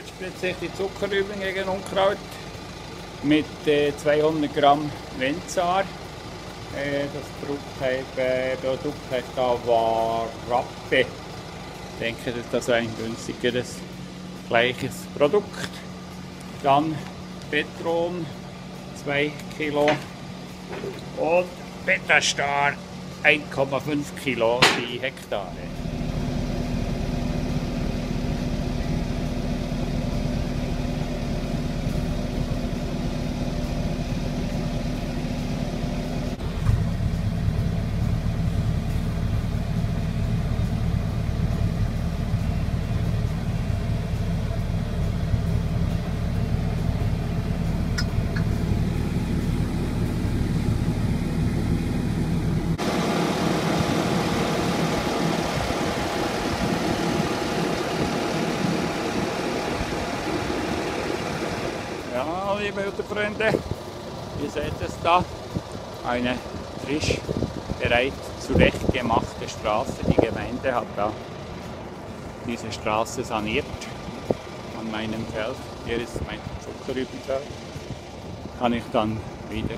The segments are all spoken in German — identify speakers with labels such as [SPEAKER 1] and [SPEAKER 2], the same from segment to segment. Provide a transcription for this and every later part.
[SPEAKER 1] jetzt spritze ich die Zuckerrüben gegen Unkraut mit äh, 200 Gramm Wenzar. Äh, das Produkt, heißt da Warappe. Ich denke, das ist ein günstigeres, gleiches Produkt. Dann Petron 2 Kilo und Betastar 1,5 Kilo die Hektare. Ja, liebe Freunde, ihr seht es da, eine frisch bereit zurechtgemachte Straße. Die Gemeinde hat da diese Straße saniert an meinem Feld. Hier ist mein Zuckerrübenfeld. Kann ich dann wieder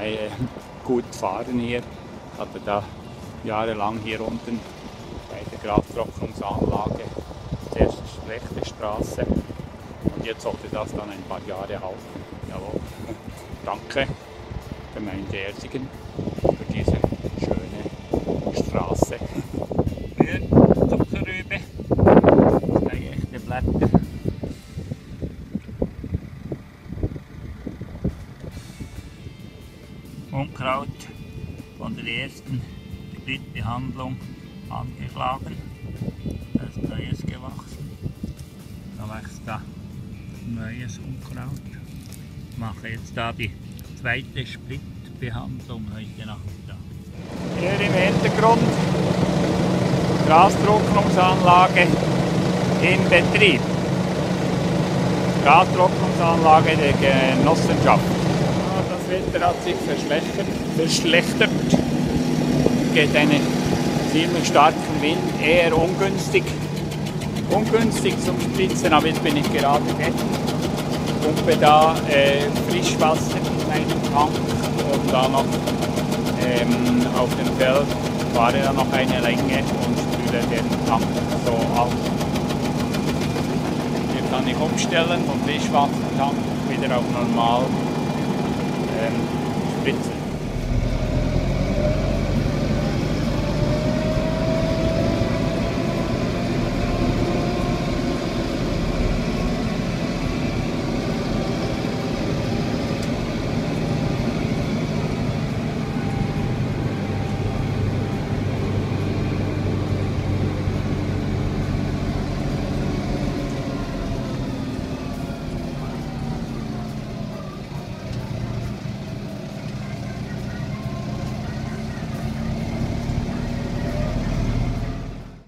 [SPEAKER 1] äh, gut fahren hier. Hatte da jahrelang hier unten bei der Grastrocknungsanlage sehr schlechte Straße. Jetzt sollte das dann ein paar Jahre halten. Jawohl. Danke, Gemeinde Ersingen, für diese schöne Straße. Für Zuckerrübe. Zwei echte Blätter. Unkraut von der ersten Spritzbehandlung angeschlagen. Da ist Neues gewachsen. Da wächst da neues Unkraut. Ich mache jetzt da die zweite Splittbehandlung heute Nachmittag. Hier im Hintergrund Grastrocknungsanlage in Betrieb. Grastrocknungsanlage der Genossenschaft. Ja, das Wetter hat sich verschlechtert. verschlechtert. Geht einen ziemlich starken Wind, eher ungünstig ungünstig zum Spritzen, aber jetzt bin ich gerade weg. Pumpe da äh, Frischwasser in meinen Tank und da noch ähm, auf dem Feld fahre dann noch eine Länge und spüle den Tank so auf. Hier kann ich umstellen vom Frischwassertank wieder auf normal ähm, spritzen.